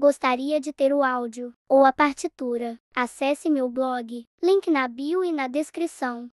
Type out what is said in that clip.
Gostaria de ter o áudio ou a partitura? Acesse meu blog, link na bio e na descrição.